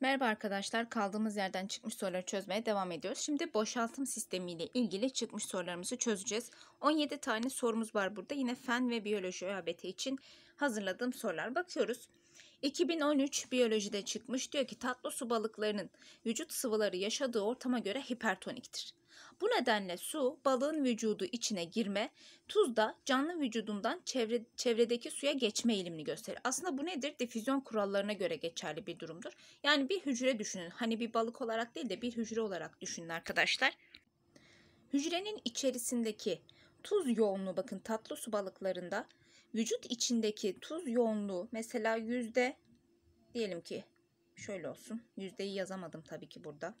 Merhaba arkadaşlar, kaldığımız yerden çıkmış soruları çözmeye devam ediyoruz. Şimdi boşaltım sistemi ile ilgili çıkmış sorularımızı çözeceğiz. 17 tane sorumuz var burada. Yine fen ve biyoloji ÖABT için hazırladığım sorular. Bakıyoruz. 2013 biyolojide çıkmış. Diyor ki tatlı su balıklarının vücut sıvıları yaşadığı ortama göre hipertoniktir. Bu nedenle su balığın vücudu içine girme, tuz da canlı vücudundan çevre, çevredeki suya geçme eğilimini gösterir. Aslında bu nedir? Difüzyon kurallarına göre geçerli bir durumdur. Yani bir hücre düşünün. Hani bir balık olarak değil de bir hücre olarak düşünün arkadaşlar. Hücrenin içerisindeki tuz yoğunluğu bakın tatlı su balıklarında vücut içindeki tuz yoğunluğu mesela yüzde diyelim ki şöyle olsun. Yüzdeyi yazamadım tabii ki burada.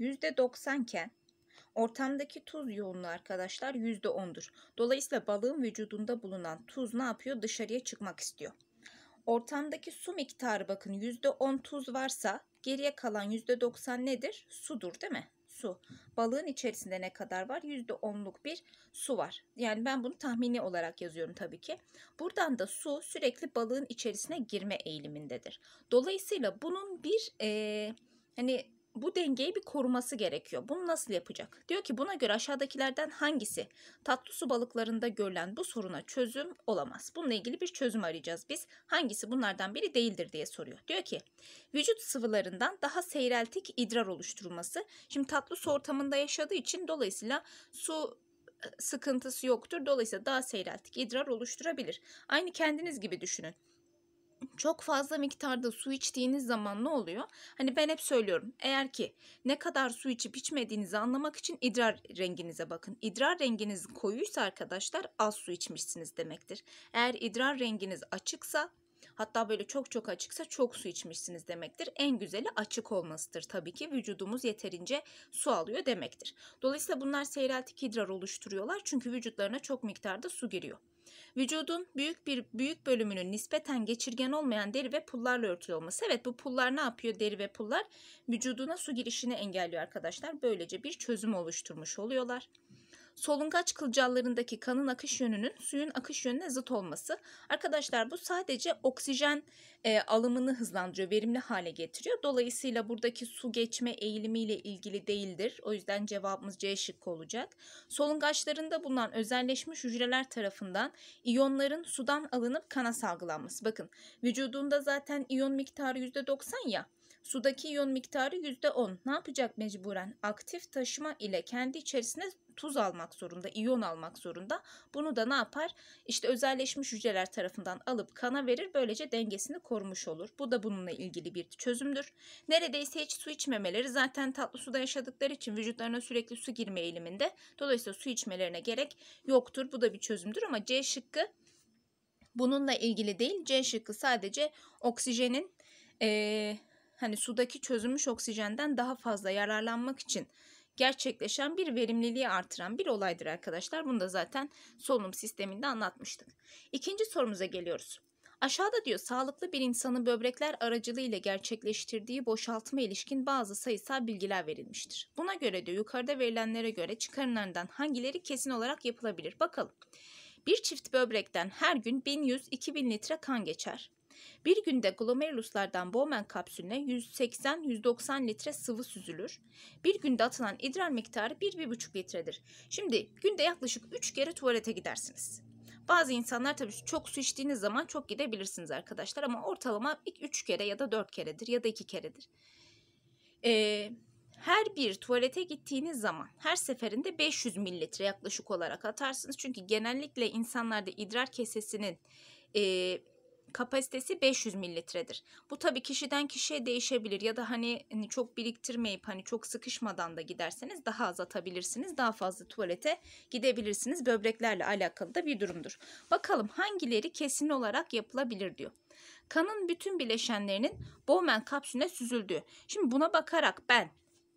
%90 iken ortamdaki tuz yoğunluğu arkadaşlar %10'dur. Dolayısıyla balığın vücudunda bulunan tuz ne yapıyor? Dışarıya çıkmak istiyor. Ortamdaki su miktarı bakın %10 tuz varsa geriye kalan %90 nedir? Sudur değil mi? Su. Balığın içerisinde ne kadar var? %10'luk bir su var. Yani ben bunu tahmini olarak yazıyorum tabii ki. Buradan da su sürekli balığın içerisine girme eğilimindedir. Dolayısıyla bunun bir e, hani bu dengeyi bir koruması gerekiyor. Bunu nasıl yapacak? Diyor ki buna göre aşağıdakilerden hangisi tatlı su balıklarında görülen bu soruna çözüm olamaz? Bununla ilgili bir çözüm arayacağız biz. Hangisi bunlardan biri değildir diye soruyor. Diyor ki vücut sıvılarından daha seyreltik idrar oluşturulması. Şimdi tatlı su ortamında yaşadığı için dolayısıyla su e, sıkıntısı yoktur. Dolayısıyla daha seyreltik idrar oluşturabilir. Aynı kendiniz gibi düşünün çok fazla miktarda su içtiğiniz zaman ne oluyor? Hani ben hep söylüyorum. Eğer ki ne kadar su içip içmediğinizi anlamak için idrar renginize bakın. İdrar renginiz koyuysa arkadaşlar az su içmişsiniz demektir. Eğer idrar renginiz açıksa Hatta böyle çok çok açıksa çok su içmişsiniz demektir. En güzeli açık olmasıdır tabii ki. Vücudumuz yeterince su alıyor demektir. Dolayısıyla bunlar seyreltik idrar oluşturuyorlar. Çünkü vücutlarına çok miktarda su giriyor. Vücudun büyük bir büyük bölümünün nispeten geçirgen olmayan deri ve pullarla örtülü olması. Evet bu pullar ne yapıyor? Deri ve pullar vücuduna su girişini engelliyor arkadaşlar. Böylece bir çözüm oluşturmuş oluyorlar solungaç kılcallarındaki kanın akış yönünün suyun akış yönüne zıt olması. Arkadaşlar bu sadece oksijen e, alımını hızlandırıyor, verimli hale getiriyor. Dolayısıyla buradaki su geçme eğilimiyle ilgili değildir. O yüzden cevabımız C şıkkı olacak. Solungaçlarında bulunan özelleşmiş hücreler tarafından iyonların sudan alınıp kana salgılanması. Bakın vücudunda zaten iyon miktarı %90 ya. Sudaki iyon miktarı %10. Ne yapacak mecburen? Aktif taşıma ile kendi içerisine tuz almak zorunda, iyon almak zorunda. Bunu da ne yapar? İşte özelleşmiş hücreler tarafından alıp kana verir. Böylece dengesini korumuş olur. Bu da bununla ilgili bir çözümdür. Neredeyse hiç su içmemeleri zaten tatlı suda yaşadıkları için vücutlarına sürekli su girme eğiliminde. Dolayısıyla su içmelerine gerek yoktur. Bu da bir çözümdür ama C şıkkı bununla ilgili değil. C şıkkı sadece oksijenin ee, hani sudaki çözülmüş oksijenden daha fazla yararlanmak için gerçekleşen bir verimliliği artıran bir olaydır arkadaşlar. Bunu da zaten solunum sisteminde anlatmıştık. İkinci sorumuza geliyoruz. Aşağıda diyor sağlıklı bir insanın böbrekler aracılığıyla gerçekleştirdiği boşaltma ilişkin bazı sayısal bilgiler verilmiştir. Buna göre diyor yukarıda verilenlere göre çıkarımlarından hangileri kesin olarak yapılabilir? Bakalım. Bir çift böbrekten her gün 1100-2000 litre kan geçer. Bir günde glomeruluslardan Bowman kapsülüne 180-190 litre sıvı süzülür. Bir günde atılan idrar miktarı 1-1,5 litredir. Şimdi günde yaklaşık 3 kere tuvalete gidersiniz. Bazı insanlar tabii çok su içtiğiniz zaman çok gidebilirsiniz arkadaşlar ama ortalama ilk 3 kere ya da 4 keredir ya da 2 keredir. Ee, her bir tuvalete gittiğiniz zaman her seferinde 500 mililitre yaklaşık olarak atarsınız. Çünkü genellikle insanlarda idrar kesesinin e, kapasitesi 500 mililitredir. Bu tabii kişiden kişiye değişebilir ya da hani, hani çok biriktirmeyip hani çok sıkışmadan da giderseniz daha az atabilirsiniz. Daha fazla tuvalete gidebilirsiniz. Böbreklerle alakalı da bir durumdur. Bakalım hangileri kesin olarak yapılabilir diyor. Kanın bütün bileşenlerinin Bowman kapsülüne süzüldüğü. Şimdi buna bakarak ben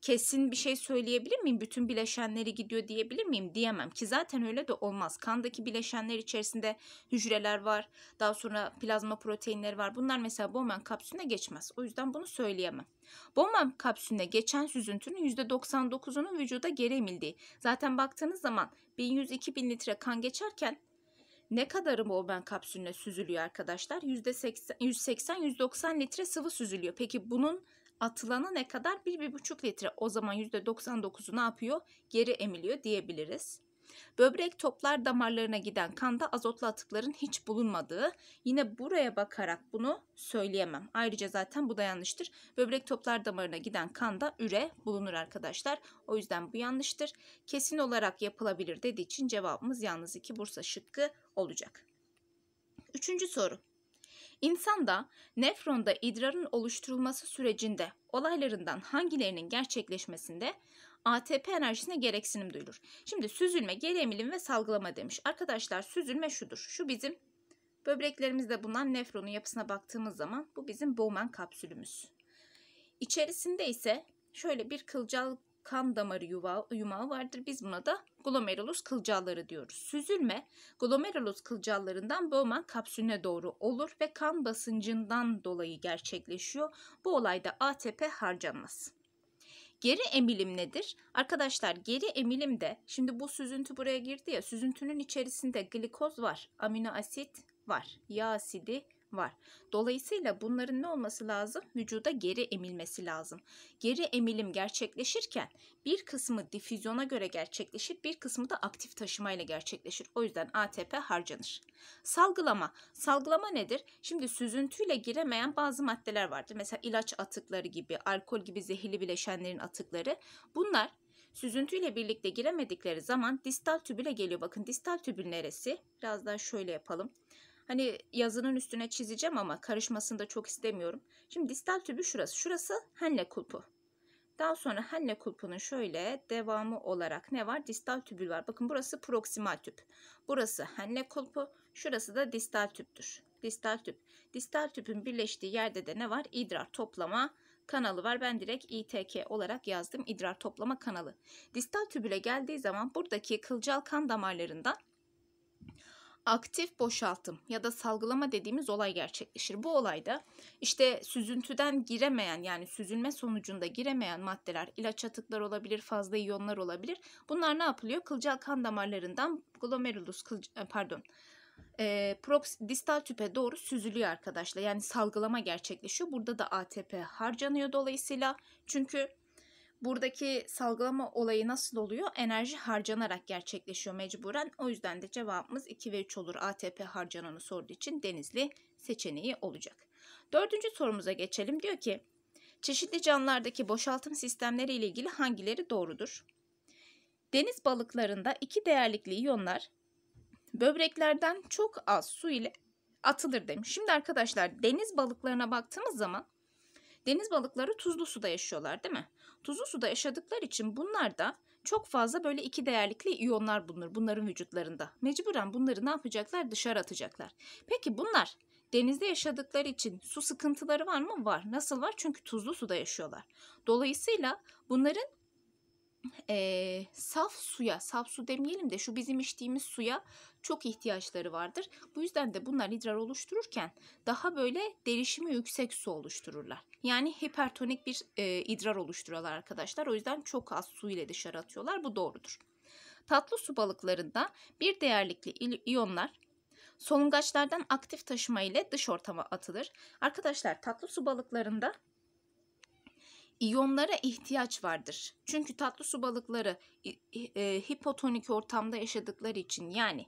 kesin bir şey söyleyebilir miyim? Bütün bileşenleri gidiyor diyebilir miyim? Diyemem ki zaten öyle de olmaz. Kandaki bileşenler içerisinde hücreler var. Daha sonra plazma proteinleri var. Bunlar mesela Bowman kapsülüne geçmez. O yüzden bunu söyleyemem. Bowman kapsülüne geçen süzüntünün %99'unun vücuda geri emildiği. Zaten baktığınız zaman 1100-2000 litre kan geçerken ne kadarı Bowman kapsülüne süzülüyor arkadaşlar? %180-190 litre sıvı süzülüyor. Peki bunun atılanı ne kadar? 1-1,5 litre. O zaman %99'u ne yapıyor? Geri emiliyor diyebiliriz. Böbrek toplar damarlarına giden kanda azotlu atıkların hiç bulunmadığı. Yine buraya bakarak bunu söyleyemem. Ayrıca zaten bu da yanlıştır. Böbrek toplar damarına giden kanda üre bulunur arkadaşlar. O yüzden bu yanlıştır. Kesin olarak yapılabilir dediği için cevabımız yalnız 2 Bursa şıkkı olacak. Üçüncü soru. İnsanda nefronda idrarın oluşturulması sürecinde olaylarından hangilerinin gerçekleşmesinde ATP enerjisine gereksinim duyulur. Şimdi süzülme, geri emilim ve salgılama demiş. Arkadaşlar süzülme şudur. Şu bizim böbreklerimizde bulunan nefronun yapısına baktığımız zaman bu bizim Bowman kapsülümüz. İçerisinde ise şöyle bir kılcal kan damarı yuvağı, yumağı vardır. Biz buna da glomerulus kılcalları diyoruz. Süzülme glomerulus kılcallarından Bowman kapsülüne doğru olur ve kan basıncından dolayı gerçekleşiyor. Bu olayda ATP harcanmaz. Geri emilim nedir? Arkadaşlar geri emilim de şimdi bu süzüntü buraya girdi ya süzüntünün içerisinde glikoz var, amino asit var, yağ asidi var. Dolayısıyla bunların ne olması lazım? Vücuda geri emilmesi lazım. Geri emilim gerçekleşirken bir kısmı difüzyona göre gerçekleşir, bir kısmı da aktif taşımayla gerçekleşir. O yüzden ATP harcanır. Salgılama. Salgılama nedir? Şimdi süzüntüyle giremeyen bazı maddeler vardır. Mesela ilaç atıkları gibi, alkol gibi zehirli bileşenlerin atıkları. Bunlar süzüntüyle birlikte giremedikleri zaman distal tübüle geliyor. Bakın distal tübül neresi? Biraz daha şöyle yapalım. Hani yazının üstüne çizeceğim ama karışmasını da çok istemiyorum. Şimdi distal tübü şurası. Şurası Henle kulpu. Daha sonra Henle kulpunun şöyle devamı olarak ne var? Distal tübül var. Bakın burası proksimal tüp. Burası Henle kulpu. Şurası da distal tüptür. Distal tüp. Distal tüpün birleştiği yerde de ne var? İdrar toplama kanalı var. Ben direkt ITK olarak yazdım. İdrar toplama kanalı. Distal tübüle geldiği zaman buradaki kılcal kan damarlarından aktif boşaltım ya da salgılama dediğimiz olay gerçekleşir. Bu olayda işte süzüntüden giremeyen yani süzülme sonucunda giremeyen maddeler, ilaç atıkları olabilir, fazla iyonlar olabilir. Bunlar ne yapılıyor? Kılcal kan damarlarından glomerulus kılcal, pardon e, prox distal tüpe doğru süzülüyor arkadaşlar. Yani salgılama gerçekleşiyor. Burada da ATP harcanıyor dolayısıyla. Çünkü buradaki salgılama olayı nasıl oluyor? Enerji harcanarak gerçekleşiyor mecburen. O yüzden de cevabımız 2 ve 3 olur. ATP harcananı sorduğu için Denizli seçeneği olacak. Dördüncü sorumuza geçelim. Diyor ki çeşitli canlılardaki boşaltım sistemleri ile ilgili hangileri doğrudur? Deniz balıklarında iki değerlikli iyonlar böbreklerden çok az su ile atılır demiş. Şimdi arkadaşlar deniz balıklarına baktığımız zaman deniz balıkları tuzlu suda yaşıyorlar değil mi? Tuzlu suda yaşadıkları için bunlar da çok fazla böyle iki değerlikli iyonlar bulunur bunların vücutlarında. Mecburen bunları ne yapacaklar? Dışarı atacaklar. Peki bunlar denizde yaşadıkları için su sıkıntıları var mı? Var. Nasıl var? Çünkü tuzlu suda yaşıyorlar. Dolayısıyla bunların e, saf suya, saf su demeyelim de şu bizim içtiğimiz suya çok ihtiyaçları vardır. Bu yüzden de bunlar idrar oluştururken daha böyle derişimi yüksek su oluştururlar. Yani hipertonik bir e, idrar oluşturuyorlar arkadaşlar. O yüzden çok az su ile dışarı atıyorlar. Bu doğrudur. Tatlı su balıklarında bir değerlikli iyonlar solungaçlardan aktif taşıma ile dış ortama atılır. Arkadaşlar tatlı su balıklarında iyonlara ihtiyaç vardır. Çünkü tatlı su balıkları e, hipotonik ortamda yaşadıkları için yani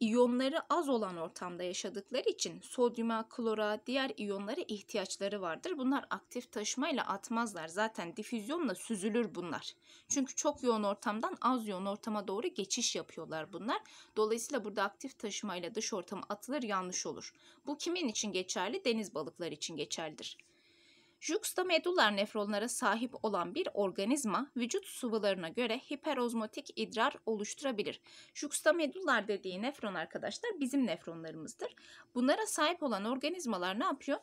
iyonları az olan ortamda yaşadıkları için sodyuma, klora, diğer iyonlara ihtiyaçları vardır. Bunlar aktif taşımayla atmazlar. Zaten difüzyonla süzülür bunlar. Çünkü çok yoğun ortamdan az yoğun ortama doğru geçiş yapıyorlar bunlar. Dolayısıyla burada aktif taşımayla dış ortama atılır yanlış olur. Bu kimin için geçerli? Deniz balıkları için geçerlidir. Juxtamedullar nefronlara sahip olan bir organizma vücut sıvılarına göre hiperozmotik idrar oluşturabilir. Juxtamedullar dediği nefron arkadaşlar bizim nefronlarımızdır. Bunlara sahip olan organizmalar ne yapıyor?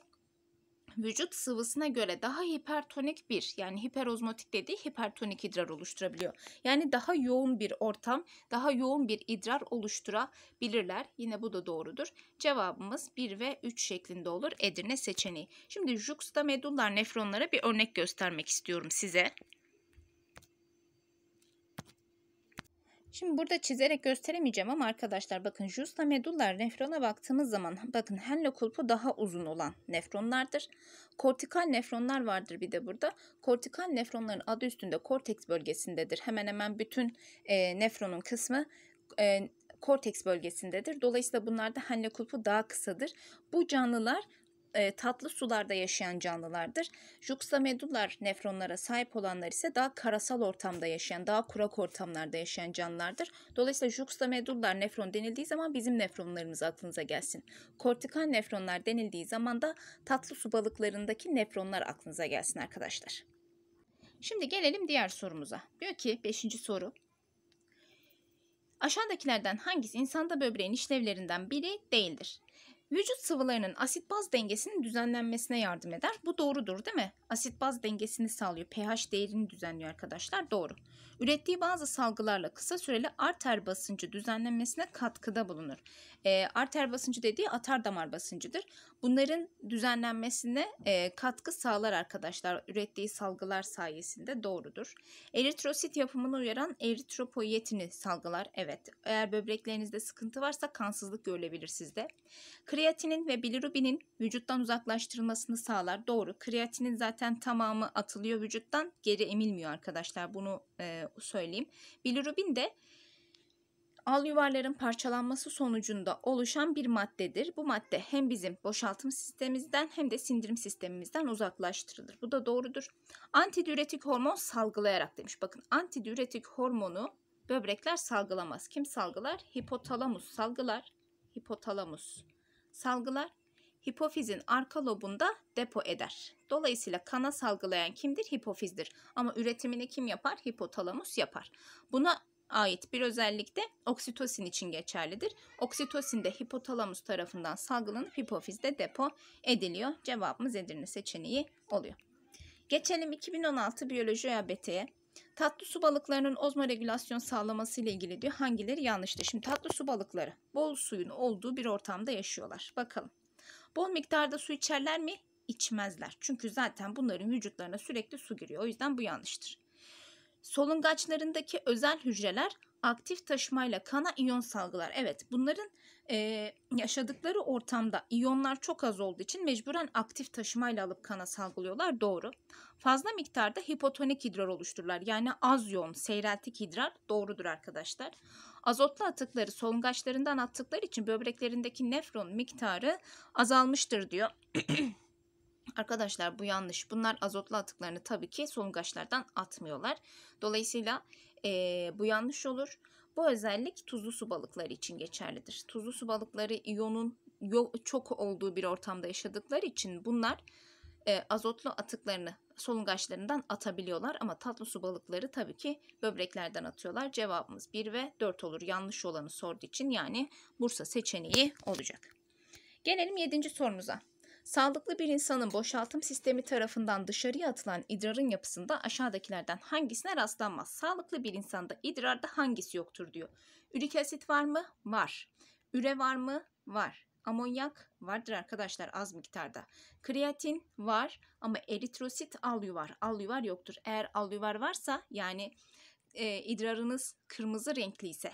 Vücut sıvısına göre daha hipertonik bir yani hiperozmotik dediği hipertonik idrar oluşturabiliyor. Yani daha yoğun bir ortam, daha yoğun bir idrar oluşturabilirler. Yine bu da doğrudur. Cevabımız 1 ve 3 şeklinde olur Edirne seçeneği. Şimdi juxtamedullar nefronlara bir örnek göstermek istiyorum size. Şimdi burada çizerek gösteremeyeceğim ama arkadaşlar bakın justa medullar nefrona baktığımız zaman bakın henle kulpu daha uzun olan nefronlardır. Kortikal nefronlar vardır bir de burada. Kortikal nefronların adı üstünde korteks bölgesindedir. Hemen hemen bütün e, nefronun kısmı e, korteks bölgesindedir. Dolayısıyla bunlarda henle kulpu daha kısadır. Bu canlılar e, tatlı sularda yaşayan canlılardır. Juxtamedullar nefronlara sahip olanlar ise daha karasal ortamda yaşayan, daha kurak ortamlarda yaşayan canlılardır. Dolayısıyla juxtamedullar nefron denildiği zaman bizim nefronlarımız aklınıza gelsin. Kortikal nefronlar denildiği zaman da tatlı su balıklarındaki nefronlar aklınıza gelsin arkadaşlar. Şimdi gelelim diğer sorumuza. Diyor ki 5. soru. Aşağıdakilerden hangisi insanda böbreğin işlevlerinden biri değildir? Vücut sıvılarının asit baz dengesinin düzenlenmesine yardım eder. Bu doğrudur değil mi? Asit baz dengesini sağlıyor. pH değerini düzenliyor arkadaşlar. Doğru. Ürettiği bazı salgılarla kısa süreli arter basıncı düzenlenmesine katkıda bulunur. E, arter basıncı dediği atar damar basıncıdır. Bunların düzenlenmesine e, katkı sağlar arkadaşlar. Ürettiği salgılar sayesinde doğrudur. Eritrosit yapımını uyaran eritropoyetini salgılar. Evet. Eğer böbreklerinizde sıkıntı varsa kansızlık görülebilir sizde. Kreatinin ve bilirubinin vücuttan uzaklaştırılmasını sağlar. Doğru. Kreatinin zaten tamamı atılıyor vücuttan. Geri emilmiyor arkadaşlar. Bunu e, söyleyeyim. Bilirubin de al yuvarların parçalanması sonucunda oluşan bir maddedir. Bu madde hem bizim boşaltım sistemimizden hem de sindirim sistemimizden uzaklaştırılır. Bu da doğrudur. Antidiüretik hormon salgılayarak demiş. Bakın antidiüretik hormonu böbrekler salgılamaz. Kim salgılar? Hipotalamus salgılar. Hipotalamus salgılar. Hipofizin arka lobunda depo eder. Dolayısıyla kana salgılayan kimdir? Hipofizdir. Ama üretimini kim yapar? Hipotalamus yapar. Buna ait bir özellik de oksitosin için geçerlidir. Oksitosin de hipotalamus tarafından salgılanıp hipofizde depo ediliyor. Cevabımız Edirne seçeneği oluyor. Geçelim 2016 biyoloji ÖABT'ye. Tatlı su balıklarının ozmoregülasyon sağlaması ile ilgili diyor. Hangileri yanlıştır? Şimdi tatlı su balıkları bol suyun olduğu bir ortamda yaşıyorlar. Bakalım. Bol miktarda su içerler mi? İçmezler. Çünkü zaten bunların vücutlarına sürekli su giriyor. O yüzden bu yanlıştır. Solungaçlarındaki özel hücreler aktif taşımayla kana iyon salgılar. Evet bunların e, yaşadıkları ortamda iyonlar çok az olduğu için mecburen aktif taşımayla alıp kana salgılıyorlar. Doğru. Fazla miktarda hipotonik idrar oluştururlar. Yani az yoğun seyreltik idrar doğrudur arkadaşlar. Azotlu atıkları solungaçlarından attıkları için böbreklerindeki nefron miktarı azalmıştır diyor. Arkadaşlar bu yanlış. Bunlar azotlu atıklarını tabii ki solungaçlardan atmıyorlar. Dolayısıyla e, bu yanlış olur. Bu özellik tuzlu su balıkları için geçerlidir. Tuzlu su balıkları iyonun çok olduğu bir ortamda yaşadıkları için bunlar e, azotlu atıklarını solungaçlarından atabiliyorlar ama tatlı su balıkları tabii ki böbreklerden atıyorlar. Cevabımız 1 ve 4 olur. Yanlış olanı sorduğu için yani Bursa seçeneği olacak. Gelelim 7. sorumuza. Sağlıklı bir insanın boşaltım sistemi tarafından dışarıya atılan idrarın yapısında aşağıdakilerden hangisine rastlanmaz? Sağlıklı bir insanda idrarda hangisi yoktur diyor. Ürik asit var mı? Var. Üre var mı? Var. Amonyak vardır arkadaşlar az miktarda. Kreatin var ama eritrosit alyuvar. Alyuvar yoktur. Eğer alyuvar varsa yani e, idrarınız kırmızı renkli ise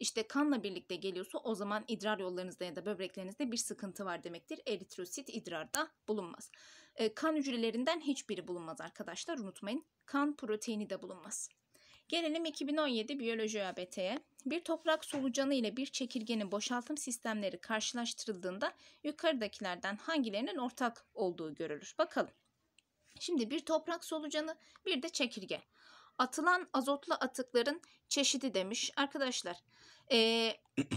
işte kanla birlikte geliyorsa o zaman idrar yollarınızda ya da böbreklerinizde bir sıkıntı var demektir. Eritrosit idrarda bulunmaz. E, kan hücrelerinden hiçbiri bulunmaz arkadaşlar unutmayın. Kan proteini de bulunmaz. Gelelim 2017 biyoloji ÖABT'ye. Bir toprak solucanı ile bir çekirgenin boşaltım sistemleri karşılaştırıldığında yukarıdakilerden hangilerinin ortak olduğu görülür. Bakalım. Şimdi bir toprak solucanı bir de çekirge. Atılan azotlu atıkların çeşidi demiş. Arkadaşlar ee,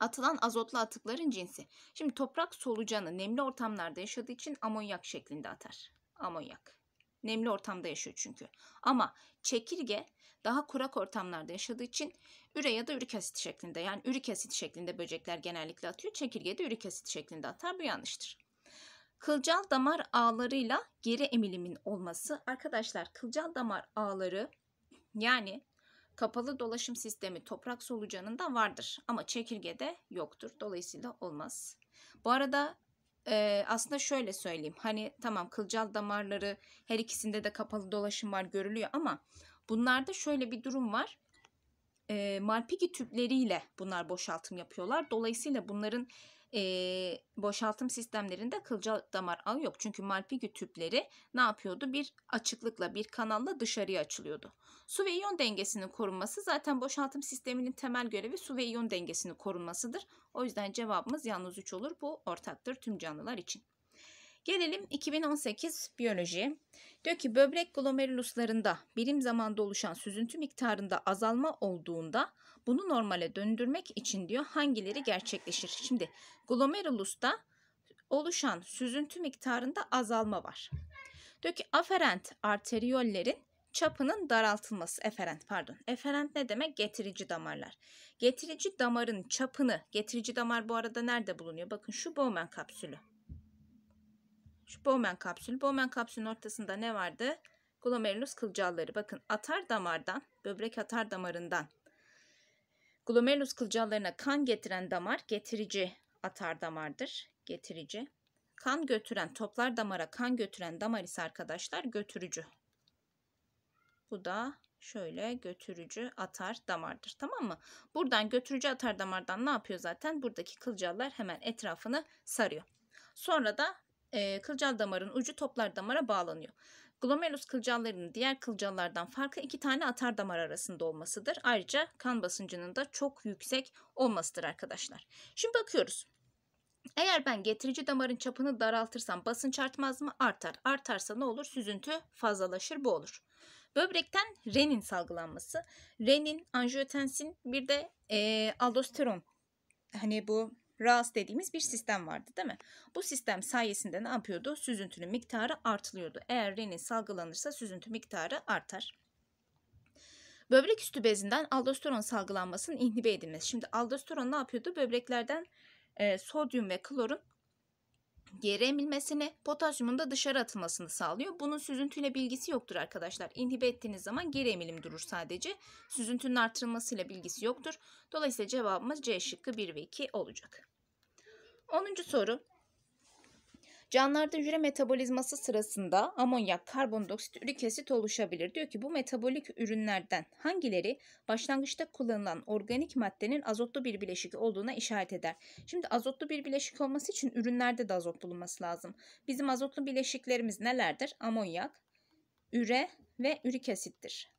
atılan azotlu atıkların cinsi. Şimdi toprak solucanı nemli ortamlarda yaşadığı için amonyak şeklinde atar. Amonyak. Nemli ortamda yaşıyor çünkü. Ama çekirge daha kurak ortamlarda yaşadığı için üre ya da ürik asit şeklinde yani ürik asit şeklinde böcekler genellikle atıyor. Çekirge de ürik asit şeklinde atar. Bu yanlıştır. Kılcal damar ağlarıyla geri emilimin olması. Arkadaşlar kılcal damar ağları yani kapalı dolaşım sistemi toprak solucanında vardır ama çekirgede yoktur. Dolayısıyla olmaz. Bu arada e, aslında şöyle söyleyeyim. Hani tamam kılcal damarları her ikisinde de kapalı dolaşım var görülüyor ama bunlarda şöyle bir durum var. e, Malpighi tüpleriyle bunlar boşaltım yapıyorlar. Dolayısıyla bunların e, boşaltım sistemlerinde kılcal damar ağı yok. Çünkü Malpighi tüpleri ne yapıyordu? Bir açıklıkla, bir kanalla dışarıya açılıyordu. Su ve iyon dengesinin korunması zaten boşaltım sisteminin temel görevi su ve iyon dengesinin korunmasıdır. O yüzden cevabımız yalnız 3 olur. Bu ortaktır tüm canlılar için. Gelelim 2018 biyoloji. Diyor ki böbrek glomeruluslarında birim zamanda oluşan süzüntü miktarında azalma olduğunda bunu normale döndürmek için diyor hangileri gerçekleşir? Şimdi glomerulusta oluşan süzüntü miktarında azalma var. Diyor ki aferent arteriyollerin çapının daraltılması eferent pardon. Eferent ne demek? Getirici damarlar. Getirici damarın çapını, getirici damar bu arada nerede bulunuyor? Bakın şu Bowman kapsülü. Şu Bowman kapsülü. Bowman kapsülün ortasında ne vardı? Glomerulus kılcalları. Bakın atar damardan, böbrek atar damarından glomerulus kılcallarına kan getiren damar getirici atar damardır. Getirici. Kan götüren, toplar damara kan götüren damar ise arkadaşlar götürücü. Bu da şöyle götürücü atar damardır. Tamam mı? Buradan götürücü atar damardan ne yapıyor zaten? Buradaki kılcallar hemen etrafını sarıyor. Sonra da e, kılcal damarın ucu toplar damara bağlanıyor. Glomerulus kılcallarının diğer kılcallardan farkı iki tane atar damar arasında olmasıdır. Ayrıca kan basıncının da çok yüksek olmasıdır arkadaşlar. Şimdi bakıyoruz. Eğer ben getirici damarın çapını daraltırsam basınç artmaz mı? Artar. Artarsa ne olur? Süzüntü fazlalaşır. Bu olur. Böbrekten renin salgılanması. Renin, angiotensin bir de e, aldosteron. Hani bu RAS dediğimiz bir sistem vardı değil mi? Bu sistem sayesinde ne yapıyordu? Süzüntünün miktarı artılıyordu. Eğer renin salgılanırsa süzüntü miktarı artar. Böbrek üstü bezinden aldosteron salgılanmasının inhibe edilmesi. Şimdi aldosteron ne yapıyordu? Böbreklerden e, sodyum ve klorun geri emilmesini, potasyumun da dışarı atılmasını sağlıyor. Bunun süzüntüyle bilgisi yoktur arkadaşlar. İnhibe ettiğiniz zaman geri emilim durur sadece. Süzüntünün artırılmasıyla bilgisi yoktur. Dolayısıyla cevabımız C şıkkı 1 ve 2 olacak. 10. soru. Canlılarda hücre metabolizması sırasında amonyak, karbondioksit, ürik asit oluşabilir. Diyor ki bu metabolik ürünlerden hangileri başlangıçta kullanılan organik maddenin azotlu bir bileşik olduğuna işaret eder. Şimdi azotlu bir bileşik olması için ürünlerde de azot bulunması lazım. Bizim azotlu bileşiklerimiz nelerdir? Amonyak, üre ve ürik asittir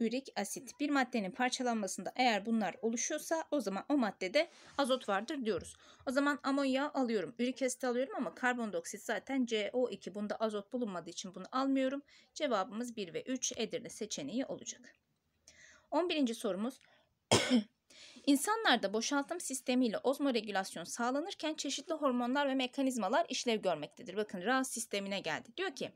ürik asit. Bir maddenin parçalanmasında eğer bunlar oluşuyorsa o zaman o maddede azot vardır diyoruz. O zaman amonyağı alıyorum. Ürik asit alıyorum ama karbondioksit zaten CO2. Bunda azot bulunmadığı için bunu almıyorum. Cevabımız 1 ve 3 Edirne seçeneği olacak. 11. sorumuz. İnsanlarda boşaltım sistemiyle ozmoregülasyon sağlanırken çeşitli hormonlar ve mekanizmalar işlev görmektedir. Bakın RAS sistemine geldi. Diyor ki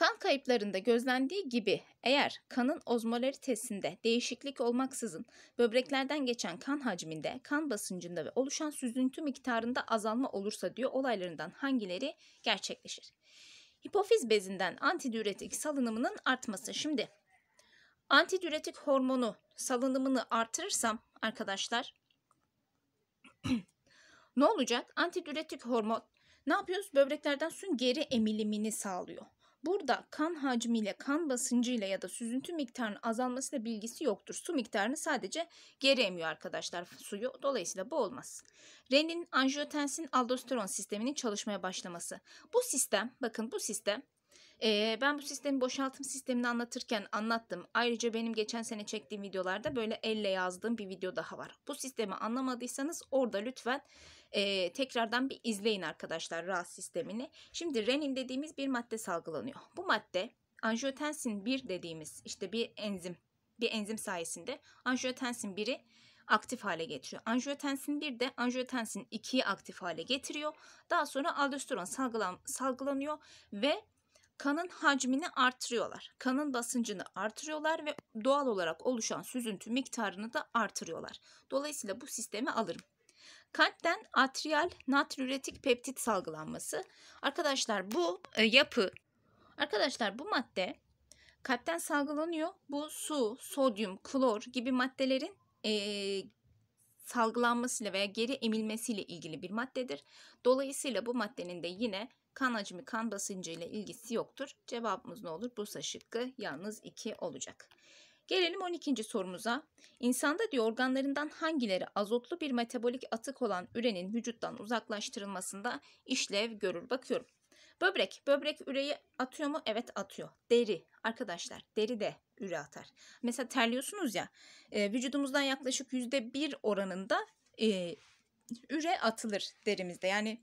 Kan kayıplarında gözlendiği gibi eğer kanın ozmolaritesinde değişiklik olmaksızın böbreklerden geçen kan hacminde, kan basıncında ve oluşan süzüntü miktarında azalma olursa diyor olaylarından hangileri gerçekleşir? Hipofiz bezinden antidiüretik salınımının artması. Şimdi antidiüretik hormonu salınımını artırırsam arkadaşlar ne olacak? Antidiüretik hormon ne yapıyoruz? Böbreklerden suyun geri emilimini sağlıyor. Burada kan hacmiyle, kan basıncıyla ya da süzüntü miktarının azalmasıyla bilgisi yoktur. Su miktarını sadece geri emiyor arkadaşlar suyu. Dolayısıyla bu olmaz. Renin, angiotensin, aldosteron sisteminin çalışmaya başlaması. Bu sistem, bakın bu sistem ee, ben bu sistemin boşaltım sistemini anlatırken anlattım. Ayrıca benim geçen sene çektiğim videolarda böyle elle yazdığım bir video daha var. Bu sistemi anlamadıysanız orada lütfen e, tekrardan bir izleyin arkadaşlar RAS sistemini. Şimdi renin dediğimiz bir madde salgılanıyor. Bu madde angiotensin 1 dediğimiz işte bir enzim bir enzim sayesinde angiotensin 1'i aktif hale getiriyor. Angiotensin 1 de angiotensin 2'yi aktif hale getiriyor. Daha sonra aldosteron salgılan, salgılanıyor ve kanın hacmini artırıyorlar. Kanın basıncını artırıyorlar ve doğal olarak oluşan süzüntü miktarını da artırıyorlar. Dolayısıyla bu sistemi alırım. Kalpten atrial natriüretik peptit salgılanması. Arkadaşlar bu e, yapı, arkadaşlar bu madde kalpten salgılanıyor. Bu su, sodyum, klor gibi maddelerin e, salgılanmasıyla veya geri emilmesiyle ilgili bir maddedir. Dolayısıyla bu maddenin de yine kan hacmi, kan basıncı ile ilgisi yoktur. Cevabımız ne olur? Bursa şıkkı yalnız 2 olacak. Gelelim 12. sorumuza. İnsanda diyor organlarından hangileri azotlu bir metabolik atık olan ürenin vücuttan uzaklaştırılmasında işlev görür? Bakıyorum. Böbrek. Böbrek üreyi atıyor mu? Evet atıyor. Deri. Arkadaşlar deri de üre atar. Mesela terliyorsunuz ya e, vücudumuzdan yaklaşık %1 oranında e, üre atılır derimizde. Yani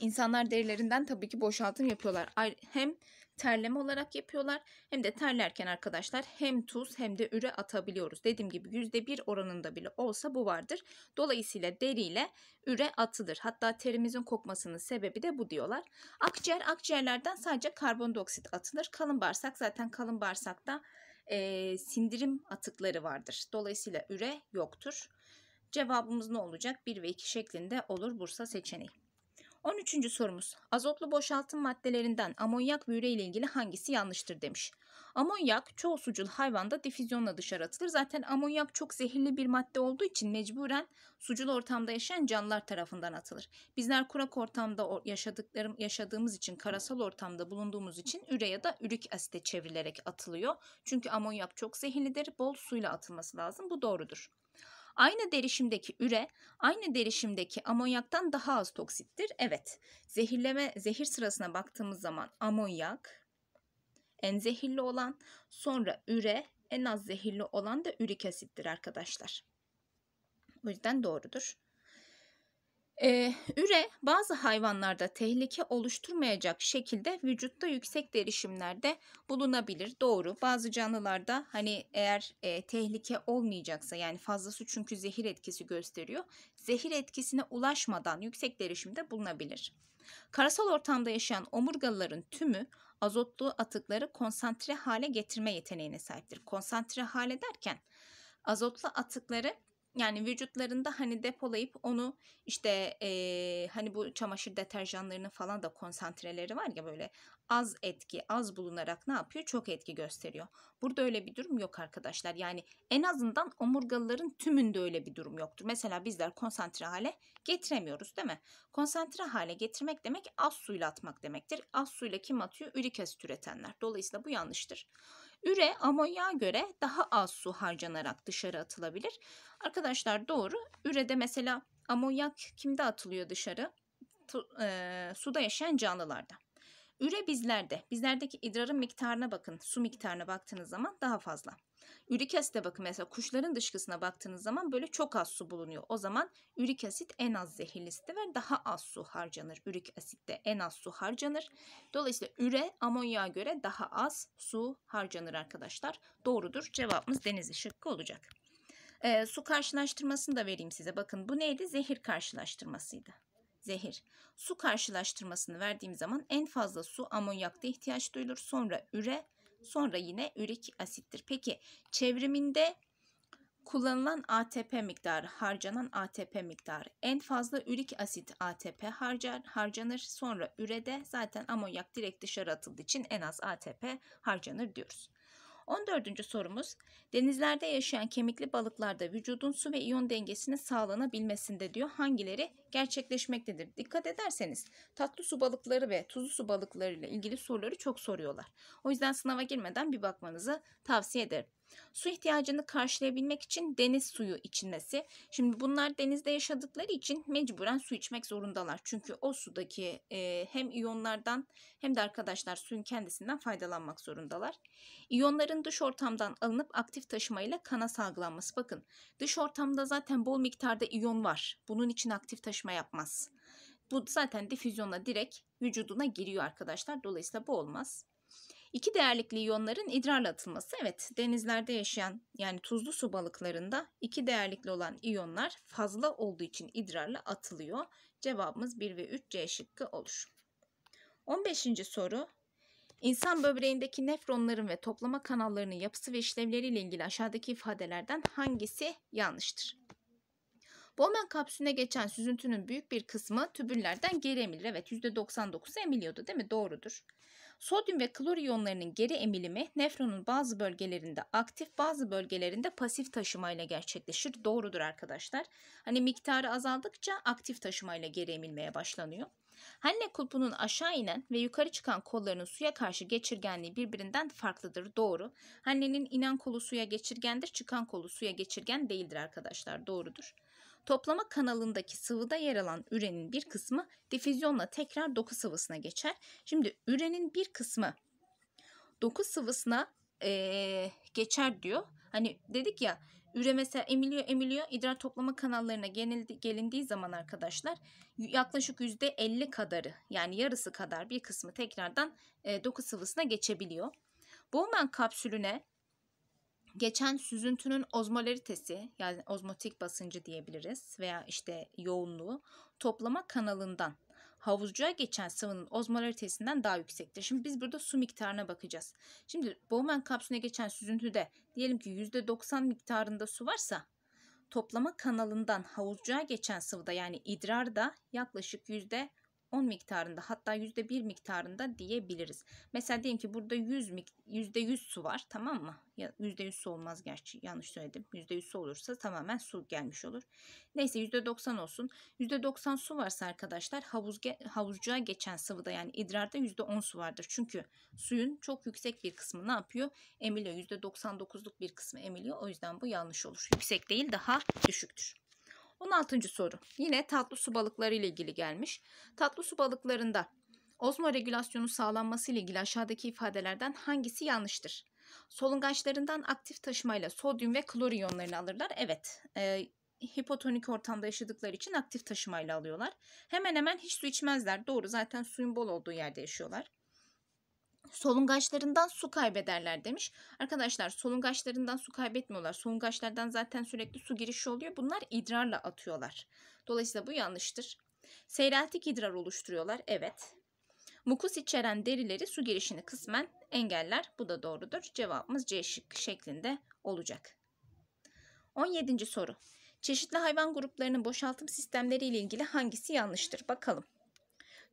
insanlar derilerinden tabii ki boşaltım yapıyorlar. Hem terleme olarak yapıyorlar. Hem de terlerken arkadaşlar hem tuz hem de üre atabiliyoruz. Dediğim gibi %1 oranında bile olsa bu vardır. Dolayısıyla deriyle üre atılır. Hatta terimizin kokmasının sebebi de bu diyorlar. Akciğer, akciğerlerden sadece karbondioksit atılır. Kalın bağırsak zaten kalın bağırsakta e, sindirim atıkları vardır. Dolayısıyla üre yoktur. Cevabımız ne olacak? 1 ve 2 şeklinde olur Bursa seçeneği. 13. sorumuz. Azotlu boşaltım maddelerinden amonyak büyüre ile ilgili hangisi yanlıştır demiş. Amonyak çoğu sucul hayvanda difüzyonla dışarı atılır. Zaten amonyak çok zehirli bir madde olduğu için mecburen sucul ortamda yaşayan canlılar tarafından atılır. Bizler kurak ortamda yaşadıklarım yaşadığımız için karasal ortamda bulunduğumuz için üre ya da ürik asite çevrilerek atılıyor. Çünkü amonyak çok zehirlidir. Bol suyla atılması lazım. Bu doğrudur. Aynı derişimdeki üre aynı derişimdeki amonyaktan daha az toksittir. Evet. Zehirleme zehir sırasına baktığımız zaman amonyak en zehirli olan, sonra üre en az zehirli olan da ürik asittir arkadaşlar. O yüzden doğrudur. Ee, üre bazı hayvanlarda tehlike oluşturmayacak şekilde vücutta yüksek derişimlerde bulunabilir. Doğru. Bazı canlılarda hani eğer e, tehlike olmayacaksa yani fazla su çünkü zehir etkisi gösteriyor. Zehir etkisine ulaşmadan yüksek derişimde bulunabilir. Karasal ortamda yaşayan omurgalıların tümü azotlu atıkları konsantre hale getirme yeteneğine sahiptir. Konsantre hale derken azotlu atıkları yani vücutlarında hani depolayıp onu işte e, hani bu çamaşır deterjanlarının falan da konsantreleri var ya böyle az etki az bulunarak ne yapıyor çok etki gösteriyor. Burada öyle bir durum yok arkadaşlar. Yani en azından omurgalıların tümünde öyle bir durum yoktur. Mesela bizler konsantre hale getiremiyoruz değil mi? Konsantre hale getirmek demek az suyla atmak demektir. Az suyla kim atıyor? Ürik asit üretenler. Dolayısıyla bu yanlıştır. Üre amonyağa göre daha az su harcanarak dışarı atılabilir. Arkadaşlar doğru. Ürede mesela amonyak kimde atılıyor dışarı? Tu, e, suda yaşayan canlılarda. Üre bizlerde. Bizlerdeki idrarın miktarına bakın. Su miktarına baktığınız zaman daha fazla. Ürik asite bakın mesela kuşların dışkısına baktığınız zaman böyle çok az su bulunuyor. O zaman ürik asit en az zehirlisidir ve daha az su harcanır. Ürik asitte en az su harcanır. Dolayısıyla üre amonyağa göre daha az su harcanır arkadaşlar. Doğrudur. Cevabımız denizli şıkkı olacak. E, su karşılaştırmasını da vereyim size. Bakın bu neydi? Zehir karşılaştırmasıydı. Zehir. Su karşılaştırmasını verdiğim zaman en fazla su amonyakta ihtiyaç duyulur. Sonra üre, sonra yine ürik asittir. Peki çevriminde kullanılan ATP miktarı, harcanan ATP miktarı. En fazla ürik asit ATP harcar, harcanır. Sonra ürede zaten amonyak direkt dışarı atıldığı için en az ATP harcanır diyoruz. 14. sorumuz denizlerde yaşayan kemikli balıklarda vücudun su ve iyon dengesinin sağlanabilmesinde diyor hangileri gerçekleşmektedir. Dikkat ederseniz tatlı su balıkları ve tuzlu su balıkları ile ilgili soruları çok soruyorlar. O yüzden sınava girmeden bir bakmanızı tavsiye ederim. Su ihtiyacını karşılayabilmek için deniz suyu içilmesi. Şimdi bunlar denizde yaşadıkları için mecburen su içmek zorundalar. Çünkü o sudaki e, hem iyonlardan hem de arkadaşlar suyun kendisinden faydalanmak zorundalar. İyonların dış ortamdan alınıp aktif taşımayla kana salgılanması. Bakın dış ortamda zaten bol miktarda iyon var. Bunun için aktif taşıma yapmaz. Bu zaten difüzyonla direkt vücuduna giriyor arkadaşlar. Dolayısıyla bu olmaz. İki değerlikli iyonların idrarla atılması. Evet denizlerde yaşayan yani tuzlu su balıklarında iki değerlikli olan iyonlar fazla olduğu için idrarla atılıyor. Cevabımız 1 ve 3 C şıkkı olur. 15. soru İnsan böbreğindeki nefronların ve toplama kanallarının yapısı ve işlevleriyle ilgili aşağıdaki ifadelerden hangisi yanlıştır? Bowman kapsülüne geçen süzüntünün büyük bir kısmı tübüllerden geri emilir. Evet %99'u emiliyordu değil mi? Doğrudur. Sodyum ve klor iyonlarının geri emilimi nefronun bazı bölgelerinde aktif bazı bölgelerinde pasif taşımayla gerçekleşir. Doğrudur arkadaşlar. Hani miktarı azaldıkça aktif taşımayla geri emilmeye başlanıyor. Henne kulpunun aşağı inen ve yukarı çıkan kollarının suya karşı geçirgenliği birbirinden farklıdır. Doğru. Hanne'nin inen kolu suya geçirgendir, çıkan kolu suya geçirgen değildir arkadaşlar. Doğrudur. Toplama kanalındaki sıvıda yer alan ürenin bir kısmı difüzyonla tekrar doku sıvısına geçer. Şimdi ürenin bir kısmı doku sıvısına ee, geçer diyor. Hani dedik ya üre mesela emiliyor emiliyor idrar toplama kanallarına genildi, gelindiği zaman arkadaşlar yaklaşık yüzde 50 kadarı yani yarısı kadar bir kısmı tekrardan e, doku sıvısına geçebiliyor. Bowman kapsülüne geçen süzüntünün ozmolaritesi yani ozmotik basıncı diyebiliriz veya işte yoğunluğu toplama kanalından havuzcuğa geçen sıvının ozmolaritesinden daha yüksektir. Şimdi biz burada su miktarına bakacağız. Şimdi Bowman kapsülüne geçen süzüntüde diyelim ki %90 miktarında su varsa toplama kanalından havuzcuğa geçen sıvıda yani idrarda yaklaşık 10 miktarında hatta %1 miktarında diyebiliriz. Mesela diyelim ki burada 100 %100 su var tamam mı? Ya %100 su olmaz gerçi yanlış söyledim. %100 su olursa tamamen su gelmiş olur. Neyse %90 olsun. %90 su varsa arkadaşlar havuz havuzcuğa geçen sıvıda yani idrarda %10 su vardır. Çünkü suyun çok yüksek bir kısmı ne yapıyor? Emiliyor. %99'luk bir kısmı emiliyor. O yüzden bu yanlış olur. Yüksek değil daha düşüktür. 16. soru. Yine tatlı su balıkları ile ilgili gelmiş. Tatlı su balıklarında ozmo regülasyonu sağlanması ile ilgili aşağıdaki ifadelerden hangisi yanlıştır? Solungaçlarından aktif taşımayla sodyum ve klor iyonlarını alırlar. Evet, e, hipotonik ortamda yaşadıkları için aktif taşımayla alıyorlar. Hemen hemen hiç su içmezler. Doğru zaten suyun bol olduğu yerde yaşıyorlar solungaçlarından su kaybederler demiş. Arkadaşlar solungaçlarından su kaybetmiyorlar. Solungaçlardan zaten sürekli su girişi oluyor. Bunlar idrarla atıyorlar. Dolayısıyla bu yanlıştır. Seyreltik idrar oluşturuyorlar. Evet. Mukus içeren derileri su girişini kısmen engeller. Bu da doğrudur. Cevabımız C şıkkı şeklinde olacak. 17. soru. Çeşitli hayvan gruplarının boşaltım sistemleri ile ilgili hangisi yanlıştır? Bakalım.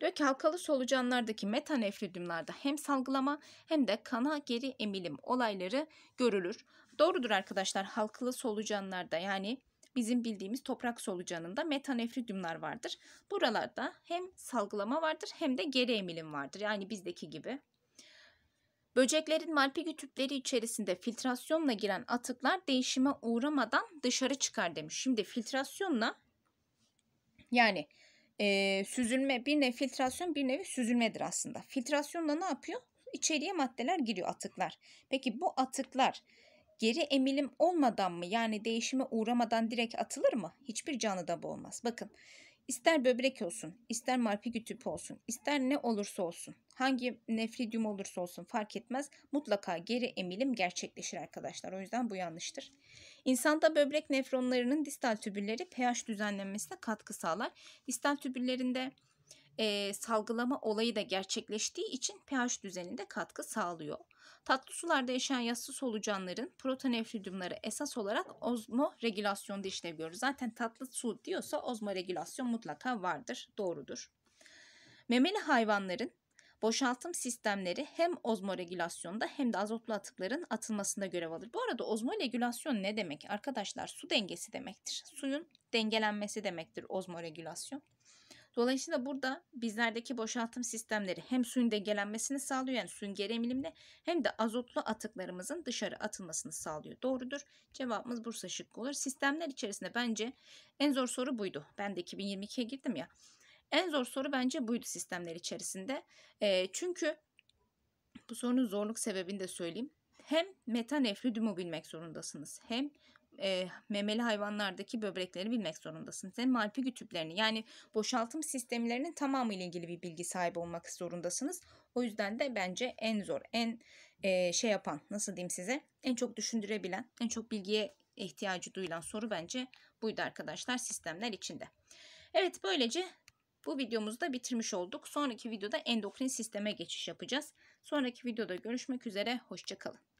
Diyor ki halkalı solucanlardaki metanefridyumlarda hem salgılama hem de kana geri emilim olayları görülür. Doğrudur arkadaşlar halkalı solucanlarda yani bizim bildiğimiz toprak solucanında metanefridyumlar vardır. Buralarda hem salgılama vardır hem de geri emilim vardır. Yani bizdeki gibi. Böceklerin malpigü tüpleri içerisinde filtrasyonla giren atıklar değişime uğramadan dışarı çıkar demiş. Şimdi filtrasyonla yani e, süzülme bir nevi filtrasyon bir nevi süzülmedir aslında. Filtrasyonla ne yapıyor? İçeriye maddeler giriyor atıklar. Peki bu atıklar geri emilim olmadan mı yani değişime uğramadan direkt atılır mı? Hiçbir canlıda bu olmaz. Bakın ister böbrek olsun, ister marpigü tüpü olsun, ister ne olursa olsun, hangi nefridyum olursa olsun fark etmez. Mutlaka geri emilim gerçekleşir arkadaşlar. O yüzden bu yanlıştır. İnsanda böbrek nefronlarının distal tübülleri pH düzenlenmesine katkı sağlar. Distal tübüllerinde e, salgılama olayı da gerçekleştiği için pH düzeninde katkı sağlıyor. Tatlı sularda yaşayan yassı solucanların protonefridyumları esas olarak ozmoregülasyonda işlev görür. Zaten tatlı su diyorsa ozmoregülasyon mutlaka vardır, doğrudur. Memeli hayvanların boşaltım sistemleri hem ozmoregülasyonda hem de azotlu atıkların atılmasında görev alır. Bu arada ozmoregülasyon ne demek? Arkadaşlar su dengesi demektir. Suyun dengelenmesi demektir ozmoregülasyon. Dolayısıyla burada bizlerdeki boşaltım sistemleri hem suyun dengelenmesini sağlıyor yani suyun geri emilimini hem de azotlu atıklarımızın dışarı atılmasını sağlıyor. Doğrudur. Cevabımız Bursa şıkkı olur. Sistemler içerisinde bence en zor soru buydu. Ben de 2022'ye girdim ya. En zor soru bence buydu sistemler içerisinde. E, çünkü bu sorunun zorluk sebebini de söyleyeyim. Hem metanefridyumu bilmek zorundasınız. Hem e, memeli hayvanlardaki böbrekleri bilmek zorundasınız. Hem malpigü tüplerini yani boşaltım sistemlerinin tamamı ile ilgili bir bilgi sahibi olmak zorundasınız. O yüzden de bence en zor, en e, şey yapan, nasıl diyeyim size, en çok düşündürebilen, en çok bilgiye ihtiyacı duyulan soru bence buydu arkadaşlar sistemler içinde. Evet böylece bu videomuzu da bitirmiş olduk. Sonraki videoda endokrin sisteme geçiş yapacağız. Sonraki videoda görüşmek üzere. Hoşçakalın.